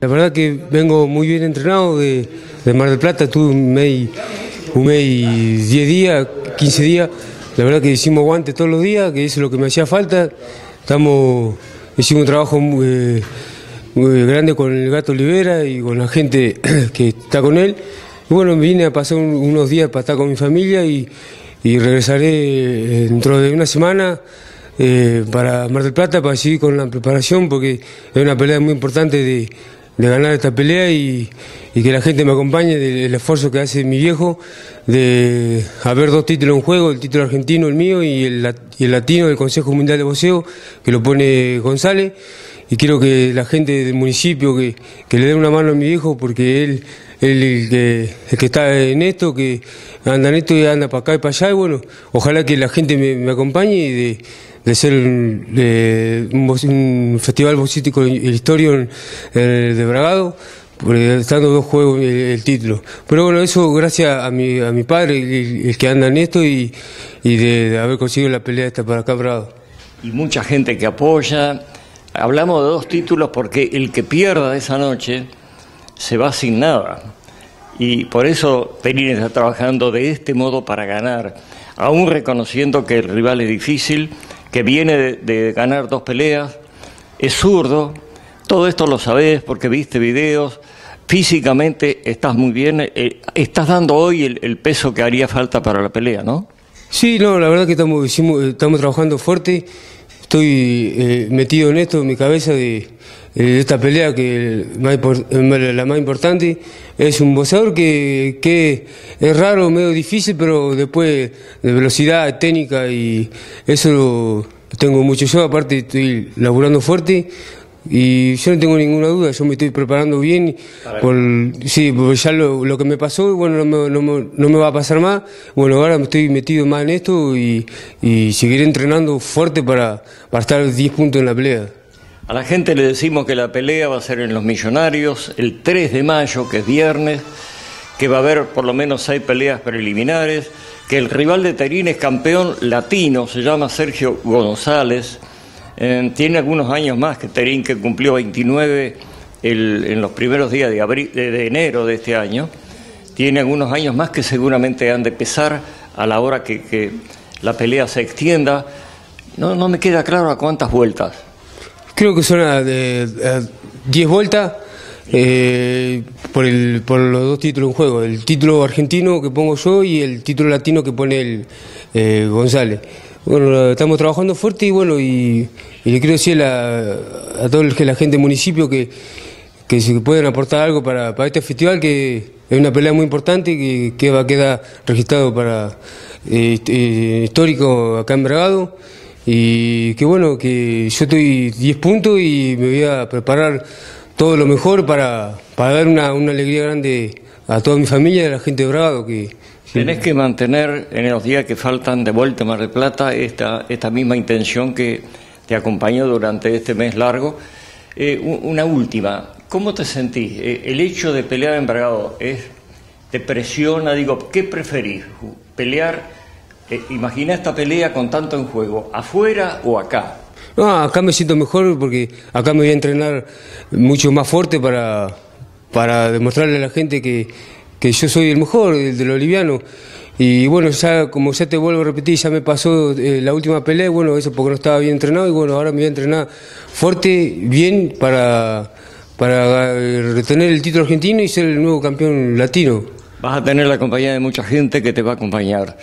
La verdad que vengo muy bien entrenado de, Mar del Plata, tuve un mes, un mes y 10 días, 15 días. La verdad que hicimos guantes todos los días, que es lo que me hacía falta. Estamos, hicimos un trabajo muy, grande con el gato Olivera y con la gente que está con él. Y bueno, vine a pasar unos días para estar con mi familia y, regresaré dentro de una semana. Eh, para Mar del Plata para seguir con la preparación porque es una pelea muy importante de, de ganar esta pelea y, que la gente me acompañe del esfuerzo que hace mi viejo de haber dos títulos en juego, el título argentino, el mío, y el, y el latino del Consejo Mundial de Boxeo, que lo pone González. Y quiero que la gente del municipio que, le dé una mano a mi viejo porque él es el que, el que está en esto, que anda en esto y anda para acá y para allá. Y bueno, ojalá que la gente me, me acompañe y de de ser un, festival boxístico historia de Bragado, estando dos juegos el, título. Pero bueno, eso gracias a mi, a mi padre, el, que anda en esto y, de, haber conseguido la pelea esta para acá Bragado. Y mucha gente que apoya. Hablamos de dos títulos porque el que pierda esa noche se va sin nada. Y por eso Perín está trabajando de este modo para ganar, aún reconociendo que el rival es difícil que viene de, ganar dos peleas, es zurdo, todo esto lo sabes porque viste videos, físicamente estás muy bien, eh, estás dando hoy el, peso que haría falta para la pelea, ¿no? Sí, no, la verdad que estamos, estamos trabajando fuerte, estoy eh, metido en esto, en mi cabeza de, esta pelea que la más importante es un boxeador que, que, es raro, medio difícil, pero después de velocidad, técnica y eso lo tengo mucho yo, aparte estoy laburando fuerte y yo no tengo ninguna duda, yo me estoy preparando bien, por, sí, porque ya lo, que me pasó, bueno, no me, no, me, va a pasar más, bueno, ahora me estoy metido más en esto y, y seguiré entrenando fuerte para, para estar 10 puntos en la pelea. A la gente le decimos que la pelea va a ser en Los Millonarios el 3 de mayo, que es viernes, que va a haber por lo menos seis peleas preliminares, que el rival de Terín es campeón latino, se llama Sergio González, eh, tiene algunos años más que Terín, que cumplió 29 en los primeros días de, de, enero de este año, tiene algunos años más que seguramente han de pesar a la hora que, la pelea se extienda. No, no me queda claro a cuántas vueltas. Creo que son de 10 vueltas eh, por, el, por los dos títulos en juego, el título argentino que pongo yo y el título latino que pone el eh, González. Bueno, estamos trabajando fuerte y bueno, y, le quiero decir a, a toda la gente del municipio que, que si pueden aportar algo para, este festival, que es una pelea muy importante que, que va a quedar registrado para eh, histórico acá en Bragado. Y que bueno, que yo estoy 10 puntos y me voy a preparar todo lo mejor para, para dar una, una alegría grande a toda mi familia y a la gente de Bragado. Que, Tenés que mantener en los días que faltan de vuelta a Mar del Plata esta, esta misma intención que te acompañó durante este mes largo. Eh, una última, ¿cómo te sentís? Eh, ¿El hecho de pelear en Bragado es, te presiona? Digo, ¿qué preferís? ¿Pelear eh, imagina esta pelea con tanto en juego, afuera o acá. No, acá me siento mejor porque acá me voy a entrenar mucho más fuerte para, para demostrarle a la gente que, que yo soy el mejor, el de lo liviano. Y bueno, ya como ya te vuelvo a repetir, ya me pasó eh, la última pelea, bueno, eso porque no estaba bien entrenado y bueno, ahora me voy a entrenar fuerte, bien, para, para eh, retener el título argentino y ser el nuevo campeón latino. Vas a tener la compañía de mucha gente que te va a acompañar.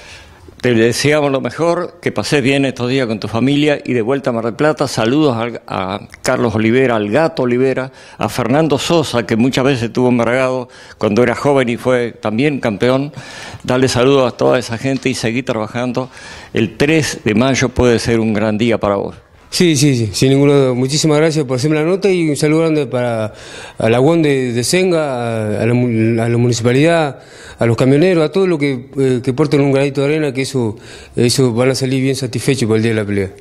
Te deseamos lo mejor, que pases bien estos días con tu familia y de vuelta a Mar del Plata. Saludos a, Carlos Olivera, al gato Olivera, a Fernando Sosa, que muchas veces estuvo embargado cuando era joven y fue también campeón. Dale saludos a toda esa gente y seguir trabajando. El 3 de mayo puede ser un gran día para vos. Sí, sí, sí, sin ninguno. Muchísimas gracias por hacerme la nota y un saludo grande para a la UON de, Senga, a, la, municipalidad, a los camioneros, a todos los que, eh, que porten un granito de arena, que eso, eso van a salir bien satisfechos por el día de la pelea.